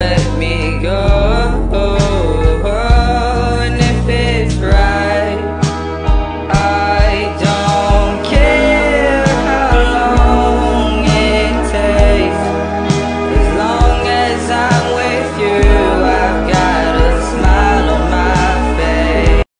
let me go.